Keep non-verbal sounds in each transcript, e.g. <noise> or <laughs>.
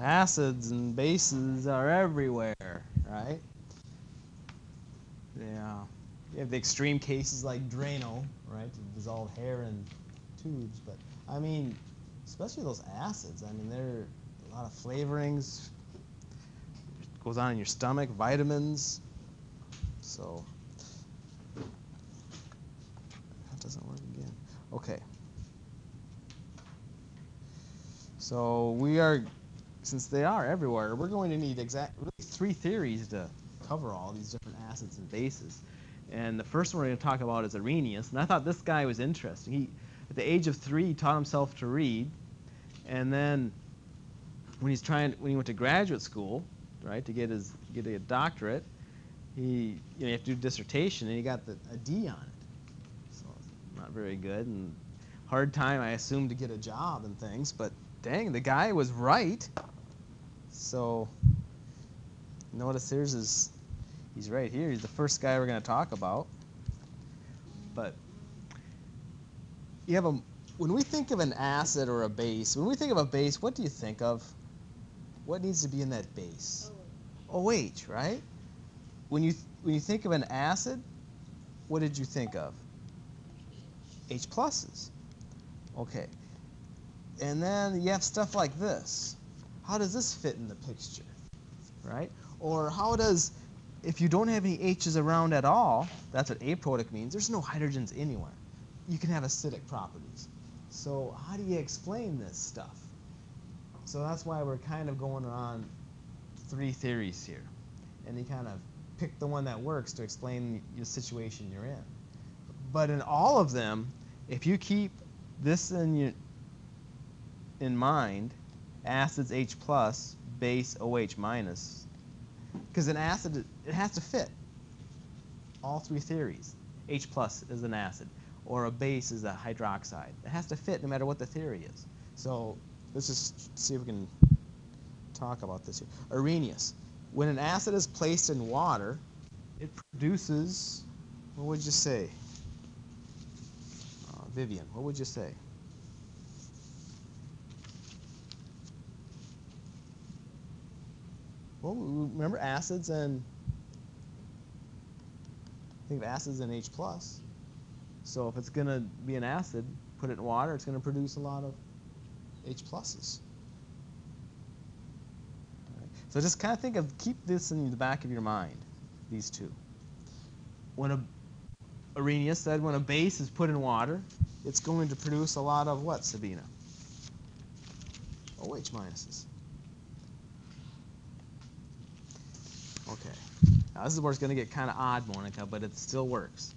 acids and bases are everywhere, right? Yeah. You have the extreme cases like Drano, right? To dissolve hair in tubes, but I mean, especially those acids. I mean, they're a lot of flavorings. Goes on in your stomach, vitamins. So that doesn't work again. Okay. So we are, since they are everywhere, we're going to need exact really three theories to cover all these different acids and bases. And the first one we're going to talk about is Arrhenius. And I thought this guy was interesting. He, at the age of three, he taught himself to read. And then when he's trying, when he went to graduate school, right, to get his get a doctorate, he, you know, you have to do dissertation, and he got the, a D on it. So not very good, and hard time, I assume, to get a job and things. But dang, the guy was right. So notice here's his He's right here. He's the first guy we're going to talk about. But you have a when we think of an acid or a base, when we think of a base, what do you think of? What needs to be in that base? OH, right? When you when you think of an acid, what did you think of? H pluses. Okay. And then you have stuff like this. How does this fit in the picture? Right? Or how does if you don't have any H's around at all, that's what aprotic means, there's no hydrogens anywhere. You can have acidic properties. So how do you explain this stuff? So that's why we're kind of going on three theories here. And you kind of pick the one that works to explain the situation you're in. But in all of them, if you keep this in, your, in mind, acids H plus, base OH minus, because an acid, it has to fit all three theories. H plus is an acid, or a base is a hydroxide. It has to fit no matter what the theory is. So let's just see if we can talk about this here. Arrhenius. When an acid is placed in water, it produces, what would you say? Uh, Vivian, what would you say? Well, remember acids and think of acids and H plus. So if it's going to be an acid, put it in water, it's going to produce a lot of H pluses. Right. So just kind of think of, keep this in the back of your mind, these two. When a, Arrhenius said when a base is put in water, it's going to produce a lot of what, Sabina? OH minuses. Okay. Now this is where it's going to get kind of odd, Monica, but it still works.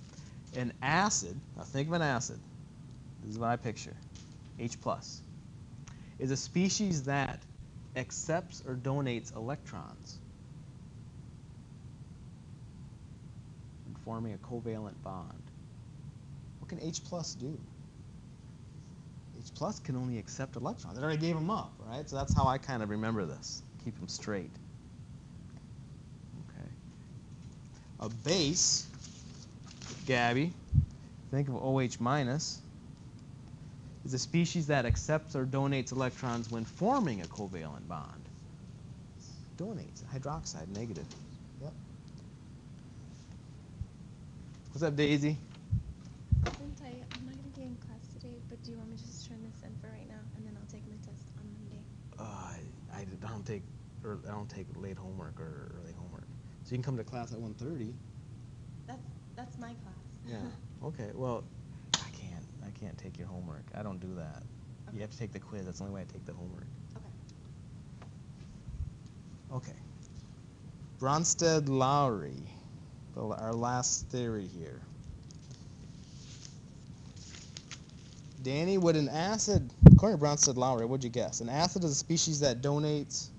An acid, now think of an acid. This is what I picture. H plus is a species that accepts or donates electrons and forming a covalent bond. What can H plus do? H plus can only accept electrons. It already gave them up, right? So that's how I kind of remember this. Keep them straight. A base, Gabby, think of OH minus, is a species that accepts or donates electrons when forming a covalent bond. Donates, hydroxide, negative. Yep. What's up, Daisy? I'm not going to be in class today, but do you want me to just turn this in for right now, and then I'll take my test on Monday? Uh, I don't take, I don't take late homework or early homework. So you can come to class at 1.30. That's that's my class. Yeah. <laughs> Okay. Well, I can't. I can't take your homework. I don't do that. Okay. You have to take the quiz. That's the only way I take the homework. Okay. Okay. Bronsted Lowry, our last theory here. Danny, would an acid, according to Bronsted Lowry, what'd you guess? An acid is a species that donates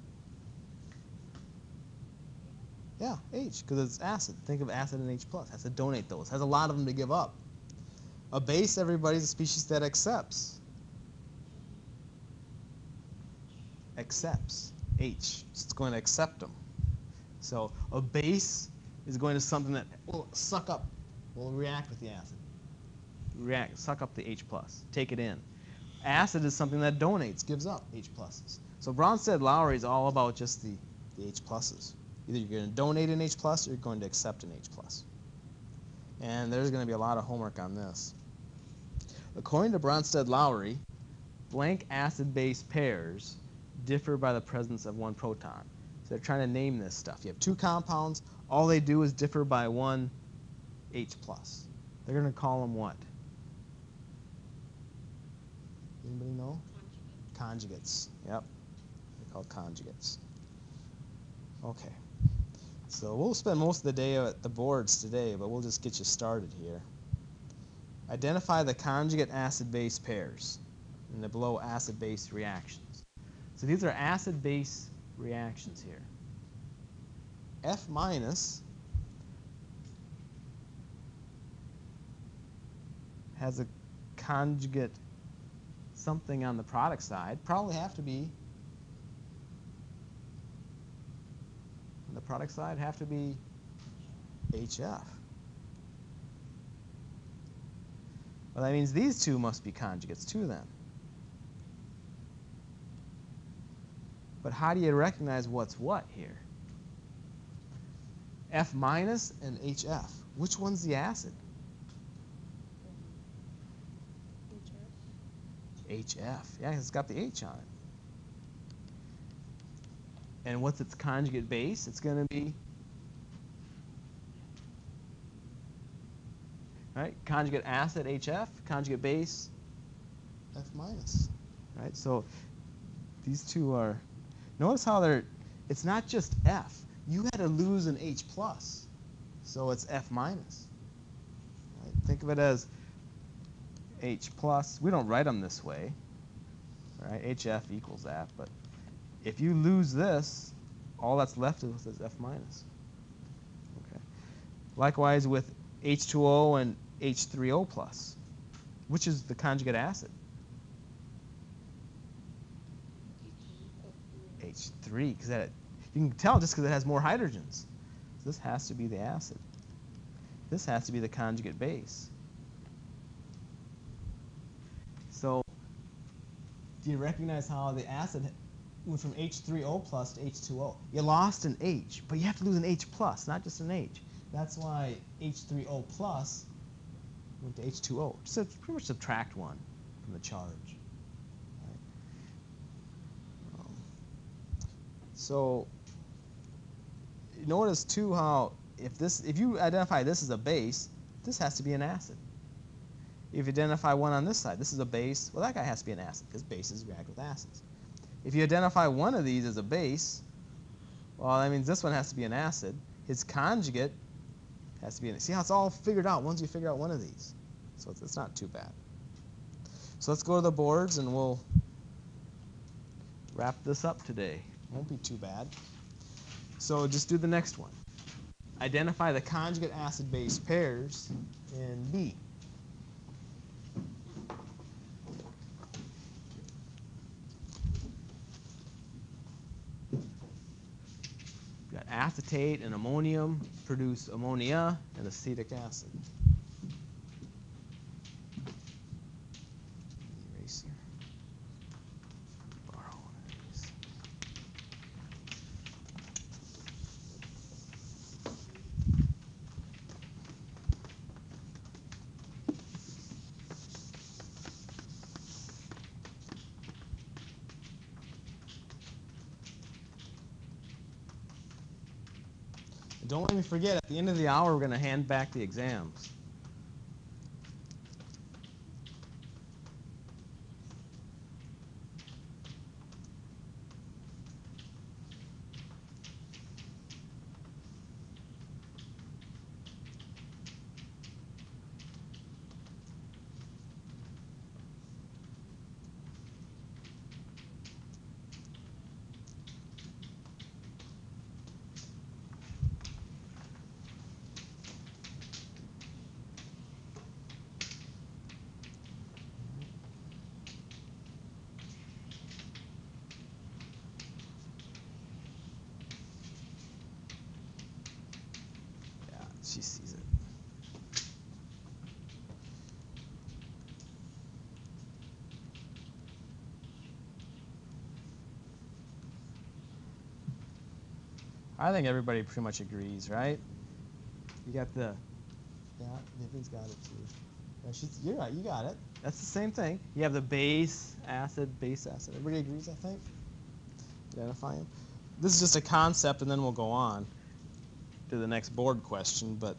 yeah, H, because it's acid. Think of acid and H+. plus. Has to donate those. Has a lot of them to give up. A base, everybody's a species that accepts. Accepts. H. It's going to accept them. So a base is going to something that will suck up, will react with the acid. React, suck up the H+, plus, take it in. Acid is something that donates, gives up H pluses. So Bronsted Lowry is all about just the, the H pluses. Either you're going to donate an H plus or you're going to accept an H plus. And there's going to be a lot of homework on this. According to Bronsted Lowry, blank acid base pairs differ by the presence of one proton. So they're trying to name this stuff. You have two compounds, all they do is differ by one H plus. They're going to call them what? Anybody know? Conjugates. Yep. They're called conjugates. Okay. So we'll spend most of the day at the boards today, but we'll just get you started here. Identify the conjugate acid-base pairs in the below acid-base reactions. So these are acid-base reactions here. F minus has a conjugate something on the product side. Probably have to be on the product side have to be HF. Well, that means these two must be conjugates too then. But how do you recognize what's what here? F minus and HF. Which one's the acid? HF. Yeah, it's got the H on it. And what's its conjugate base? It's going to be right? Conjugate acid HF, conjugate base F minus. Right? So these two are notice how they're it's not just F. You had to lose an H plus. So it's F minus. Right? Think of it as H plus. We don't write them this way. Right? HF equals that, but if you lose this, all that's left is F minus. Okay. Likewise with H2O and H3O plus, which is the conjugate acid? H3, because that you can tell just because it has more hydrogens. So this has to be the acid. This has to be the conjugate base. So do you recognize how the acid went from H3O plus to H2O? You lost an H, but you have to lose an H plus, not just an H. That's why H3O plus went to H2O. So pretty much subtract one from the charge. Right? So notice too how if this if you identify this as a base, this has to be an acid. If you identify one on this side, this is a base, well that guy has to be an acid because bases react with acids. If you identify one of these as a base, well that means this one has to be an acid. His conjugate has to be in it. See how it's all figured out once you figure out one of these. So it's, it's not too bad. So let's go to the boards and we'll wrap this up today. Won't be too bad. So just do the next one. Identify the conjugate acid-base pairs in B. got acetate and ammonium produce ammonia and acetic acid. Erase here. Borrow one of these. And Don't let me forget, at the end of the hour, we're going to hand back the exams. she sees it. I think everybody pretty much agrees, right? You got the. Yeah, Vivian's got it too. Yeah, she's, you're right, you got it. That's the same thing. You have the base acid, base acid. Everybody agrees, I think. Identify them. This is just a concept, and then we'll go on to the next board question. But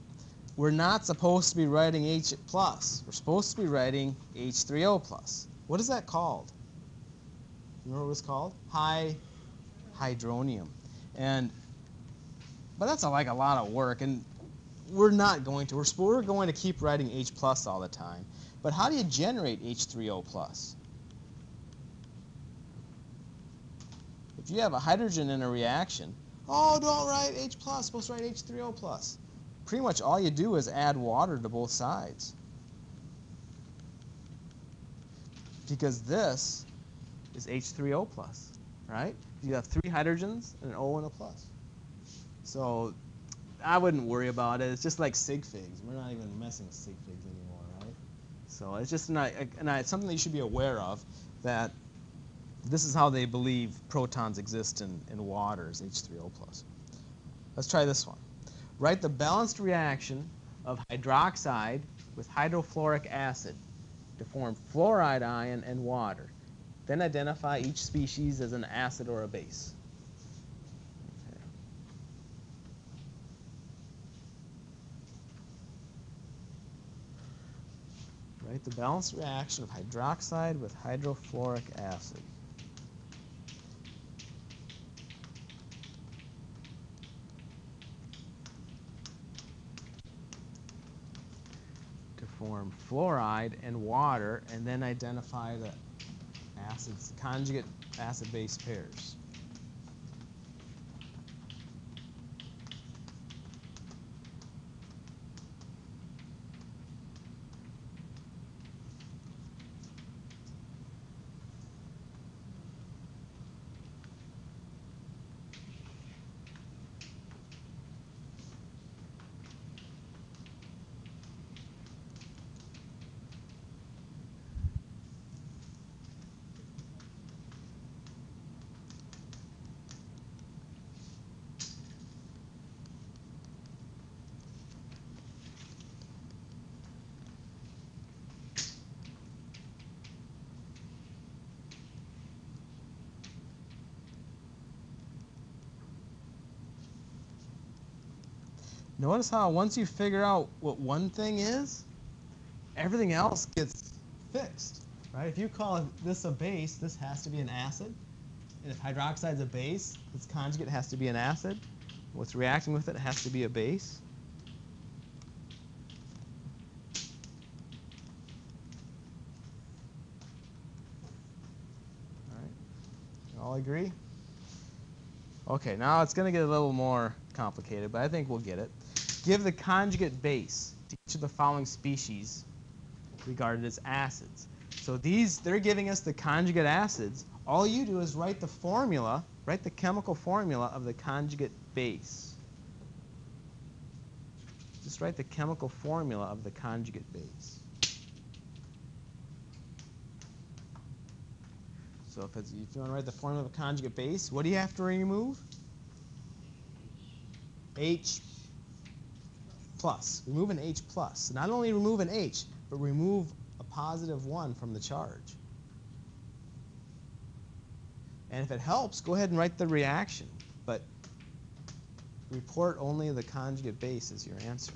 we're not supposed to be writing H plus. We're supposed to be writing H3O plus. What is that called? Remember what it's called? High hydronium. And but that's a, like a lot of work, and we're not going to. We're, we're going to keep writing H plus all the time. But how do you generate H3O plus? If you have a hydrogen in a reaction, oh, don't write H plus, supposed to write H3O plus. Pretty much all you do is add water to both sides. Because this is H3O plus, right? You have three hydrogens and an O and a plus. So I wouldn't worry about it. It's just like sig figs. We're not even messing with sig figs anymore, right? So it's just not, it's something that you should be aware of that this is how they believe protons exist in, in water is H3O plus. Let's try this one. Write the balanced reaction of hydroxide with hydrofluoric acid to form fluoride ion and water. Then identify each species as an acid or a base. Write the balanced reaction of hydroxide with hydrofluoric acid. Fluoride and water and then identify the acids, conjugate acid-base pairs. Notice how once you figure out what one thing is, everything else gets fixed, right? If you call this a base, this has to be an acid. And if hydroxide is a base, its conjugate has to be an acid. What's reacting with it has to be a base. All agree? Okay, now it's going to get a little more complicated, but I think we'll get it. Give the conjugate base to each of the following species regarded as acids. So these, they're giving us the conjugate acids. All you do is write the formula, write the chemical formula of the conjugate base. Just write the chemical formula of the conjugate base. So if, if you want to write the formula of a conjugate base, what do you have to remove? H plus. Remove an H plus. Not only remove an H, but remove a positive 1 from the charge. And if it helps, go ahead and write the reaction. But report only the conjugate base as your answer,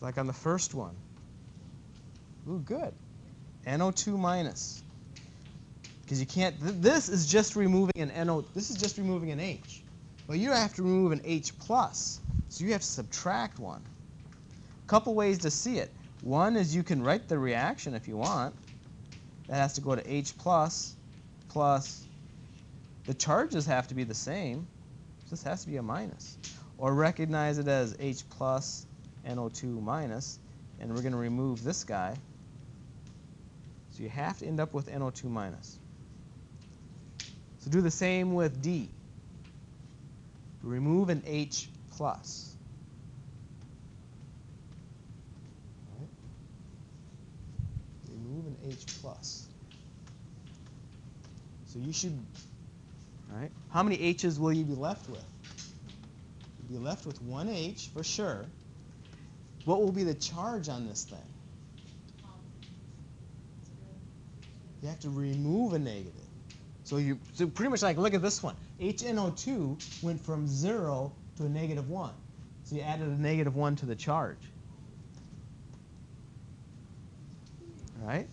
like on the first one. Ooh, good. NO2 minus. Because you can't, th this is just removing an NO, this is just removing an H. Well, you have to remove an H plus, so you have to subtract one. A couple ways to see it. One is you can write the reaction if you want. That has to go to H plus, plus, the charges have to be the same. This has to be a minus. Or recognize it as H plus NO2 minus, and we're going to remove this guy. So you have to end up with NO2 minus. So do the same with D. Remove an H plus. Remove an H plus. So you should, all right? How many H's will you be left with? You'll be left with one H for sure. What will be the charge on this thing? You have to remove a negative. So you so pretty much like look at this one. HNO2 went from zero to a negative one. So you added a negative one to the charge. All right?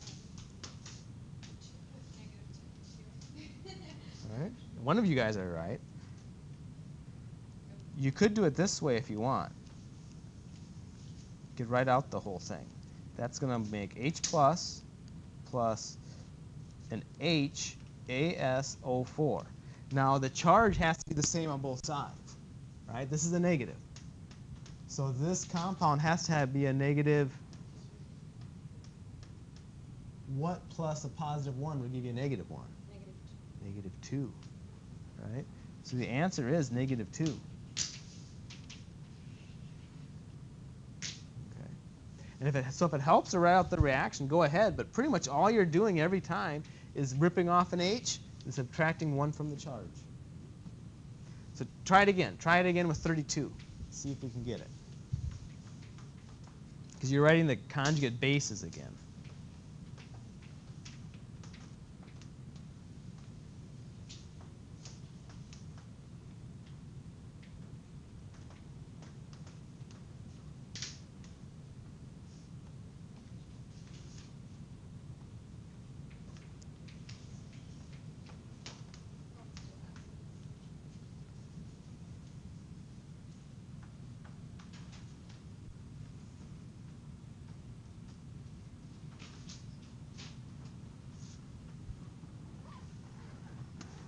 All right. One of you guys are right. You could do it this way if you want. You could write out the whole thing. That's going to make H plus plus an H ASO4. Now the charge has to be the same on both sides, right? This is a negative. So this compound has to have, be a negative. What plus a positive 1 would give you a negative 1? Negative 2, right? So the answer is negative 2. Okay. And if it, so if it helps to write out the reaction, go ahead. But pretty much all you're doing every time is ripping off an H and subtracting 1 from the charge. So try it again. Try it again with 32. See if we can get it. Because you're writing the conjugate bases again.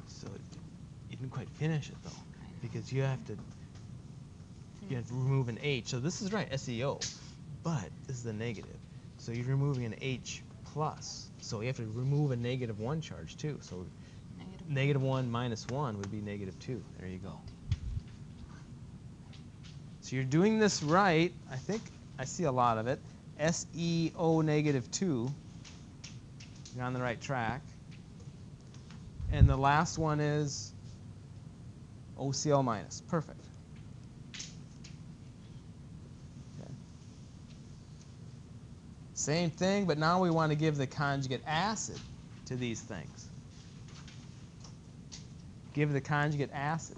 So you didn't quite finish it though, because you have to you have to remove an H. So this is right, SEO, but this is the negative. So you're removing an H plus. So you have to remove a negative one charge too. So negative one minus one would be negative two. There you go. So you're doing this right. I think I see a lot of it. SEO negative two. You're on the right track. And the last one is OCl minus. Perfect. Same thing, but now we want to give the conjugate acid to these things. Give the conjugate acid.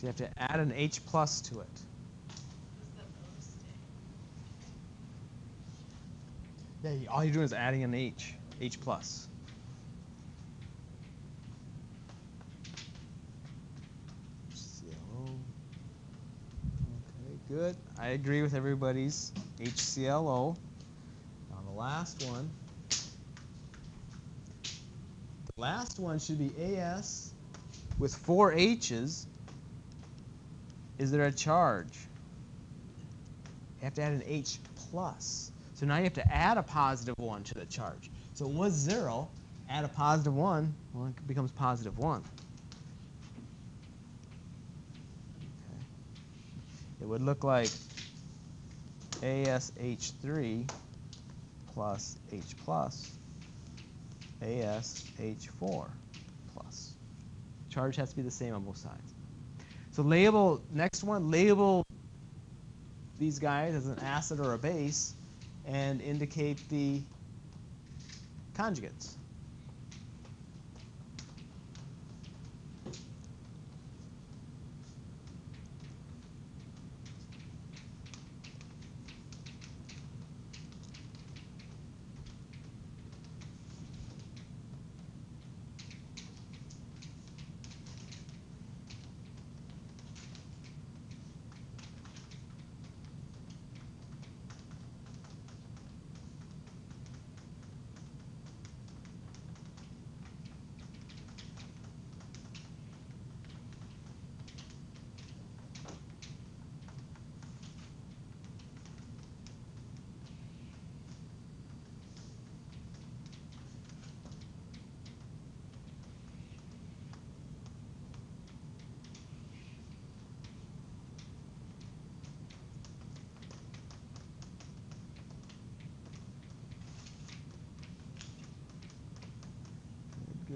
So you have to add an H plus to it. Yeah, all you're doing is adding an H, H plus. Okay, good. I agree with everybody's HClO. Now the last one. The last one should be AS with four H's. Is there a charge? You have to add an H plus. So now you have to add a positive 1 to the charge. So it was 0, add a positive 1, well, it becomes positive 1. Okay. It would look like ASH3 plus H plus ASH4 plus. Charge has to be the same on both sides. So label, next one, label these guys as an acid or a base and indicate the conjugates.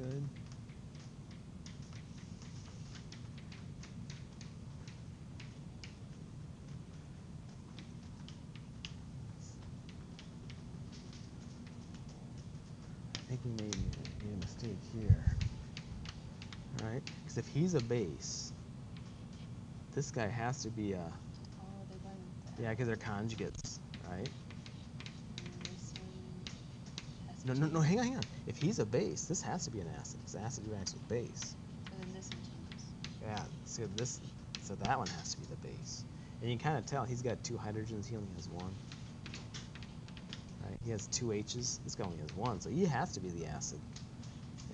Good. I think we made, made a mistake here. Alright, because if he's a base, this guy has to be a, Oh, with yeah, because they're conjugates, No, no, no, hang on, hang on. If he's a base, this has to be an acid, because acid reacts with base. And then this one changes. Yeah, so this, so that one has to be the base. And you can kind of tell he's got two hydrogens, he only has one. Right, he has two H's, this guy only has one, so he has to be the acid.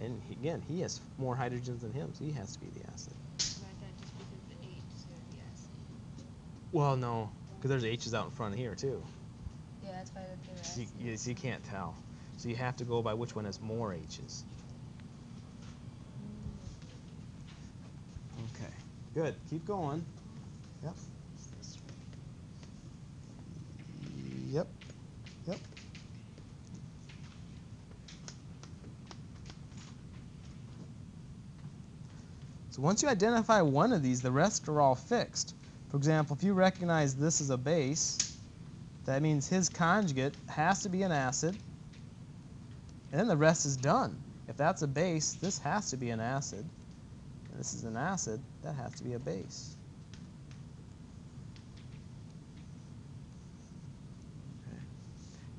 And he, again, he has more hydrogens than him, so he has to be the acid. Write that just because the H is gonna acid. Well, no, because there's H's out in front of here too. Yeah, that's why they're So you, acid. you, so you can't tell. So you have to go by which one has more H's. Okay, good. Keep going. Yep. Yep. Yep. So once you identify one of these, the rest are all fixed. For example, if you recognize this as a base, that means his conjugate has to be an acid, and then the rest is done. If that's a base, this has to be an acid. And this is an acid, that has to be a base.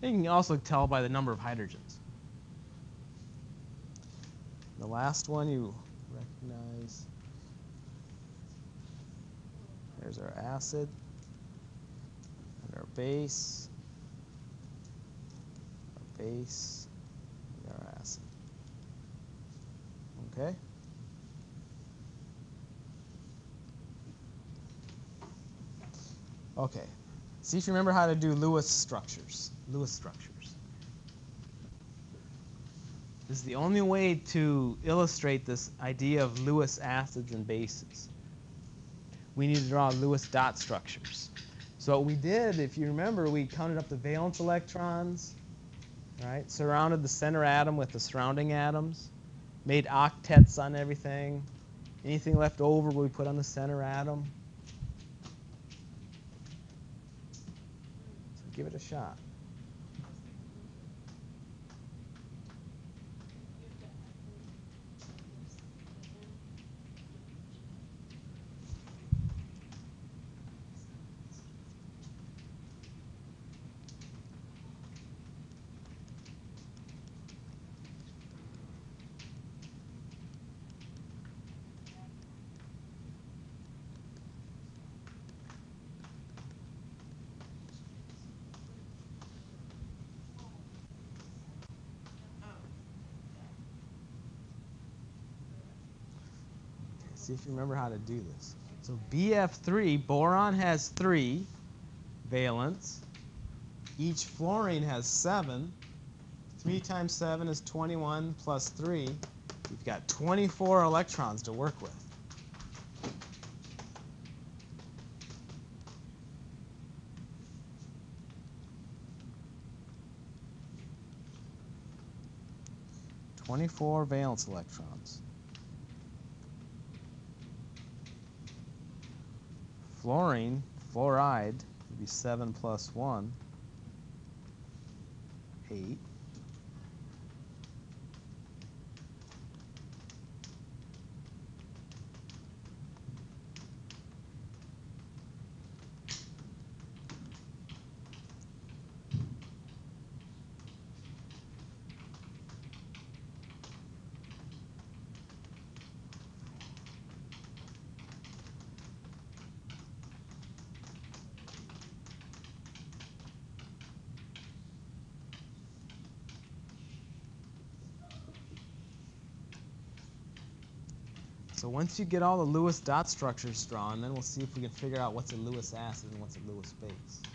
You can also tell by the number of hydrogens. The last one you recognize. There's our acid and our base. Our base and our acid. Okay? Okay. See if you remember how to do Lewis structures. Lewis structures. This is the only way to illustrate this idea of Lewis acids and bases. We need to draw Lewis dot structures. So what we did, if you remember, we counted up the valence electrons, right? Surrounded the center atom with the surrounding atoms, made octets on everything. Anything left over we put on the center atom. Give it a shot. See if you remember how to do this. So BF3, boron has three valence. Each fluorine has seven. Three times seven is 21 plus three. You've got 24 electrons to work with. Twenty-four valence electrons. Fluorine, fluoride, would be 7 plus 1, 8. So once you get all the Lewis dot structures drawn, then we'll see if we can figure out what's a Lewis acid and what's a Lewis base.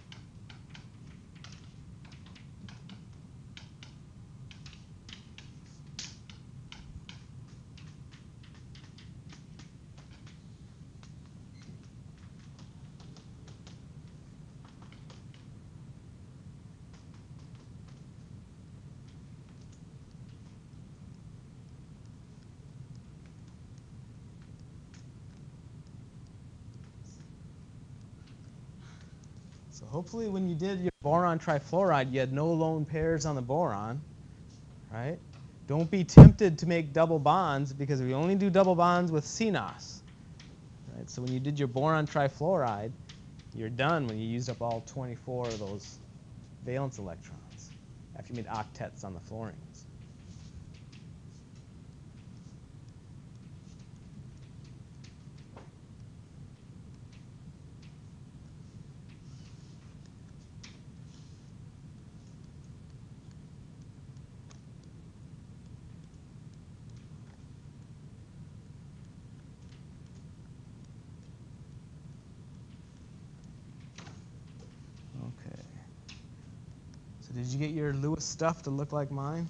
Hopefully when you did your boron trifluoride, you had no lone pairs on the boron, right? Don't be tempted to make double bonds because we only do double bonds with CNOS. Right? So when you did your boron trifluoride, you're done when you used up all 24 of those valence electrons after you made octets on the fluorines. Okay. So did stuff to look like mine?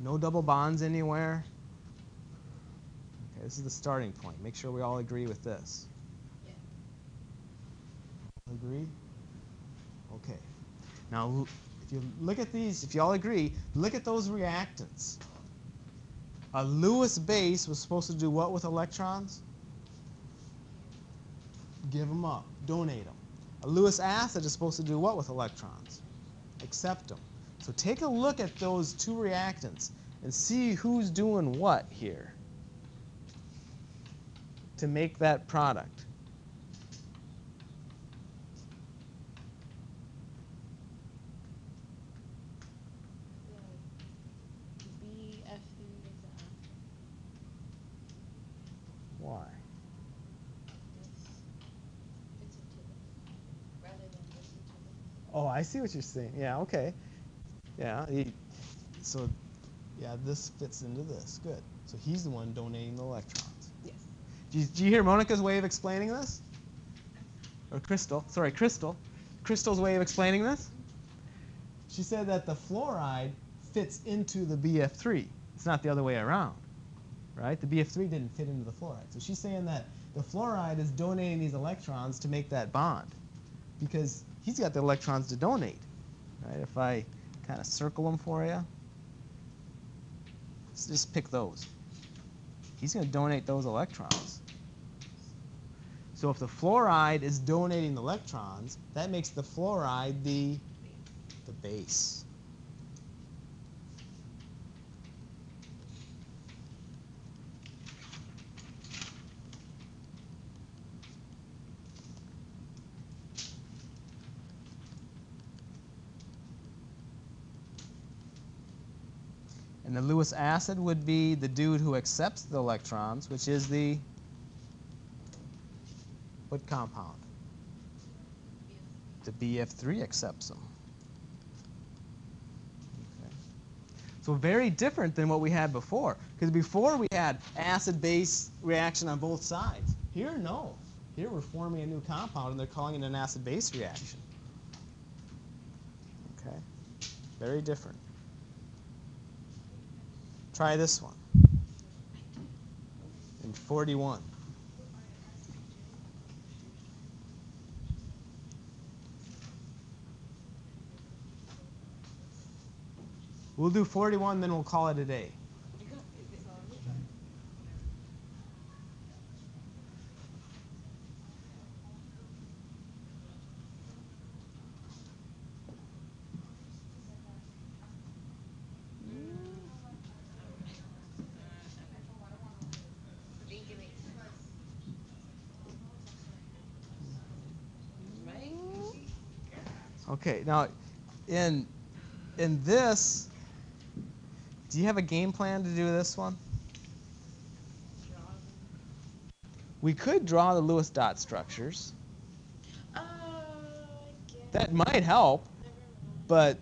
No double bonds anywhere? Okay, this is the starting point. Make sure we all agree with this. Yeah. Agree? Okay. Now, if you look at these, if you all agree, look at those reactants. A Lewis base was supposed to do what with electrons? Give them up, donate them. A Lewis acid is supposed to do what with electrons? Accept them. So take a look at those two reactants and see who's doing what here to make that product. B F three is a F. Why? This fits into this rather than this into this. Oh, I see what you're saying. Yeah, okay. Yeah. He, so, yeah, this fits into this. Good. So he's the one donating the electrons. Yes. Do you, do you hear Monica's way of explaining this? Or Crystal? Sorry, Crystal. Crystal's way of explaining this? She said that the fluoride fits into the BF3. It's not the other way around, right? The BF3 didn't fit into the fluoride. So she's saying that the fluoride is donating these electrons to make that bond because he's got the electrons to donate, right? If I kind of circle them for you, let's just pick those. He's going to donate those electrons. So if the fluoride is donating the electrons, that makes the fluoride the, the base. And the Lewis acid would be the dude who accepts the electrons, which is the what compound? The BF3 accepts them. Okay. So very different than what we had before. Because before we had acid-base reaction on both sides. Here, no. Here we're forming a new compound and they're calling it an acid-base reaction. Okay. Very different. Try this one. In 41. We'll do 41, then we'll call it a day. Okay, now in in this, do you have a game plan to do this one? We could draw the Lewis dot structures. Uh, That might help, but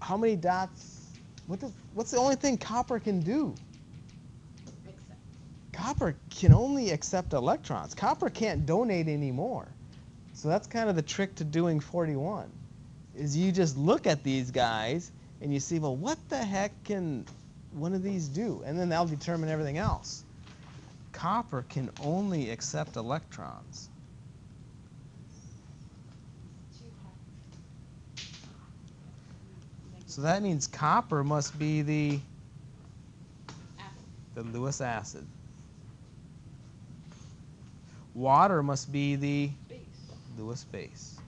how many dots? What does, what's the only thing copper can do? Copper can only accept electrons. Copper can't donate anymore. So that's kind of the trick to doing 41. Is you just look at these guys and you see, well, what the heck can one of these do? And then that'll determine everything else. Copper can only accept electrons. So that means copper must be the the Lewis acid. Water must be the Lewis base.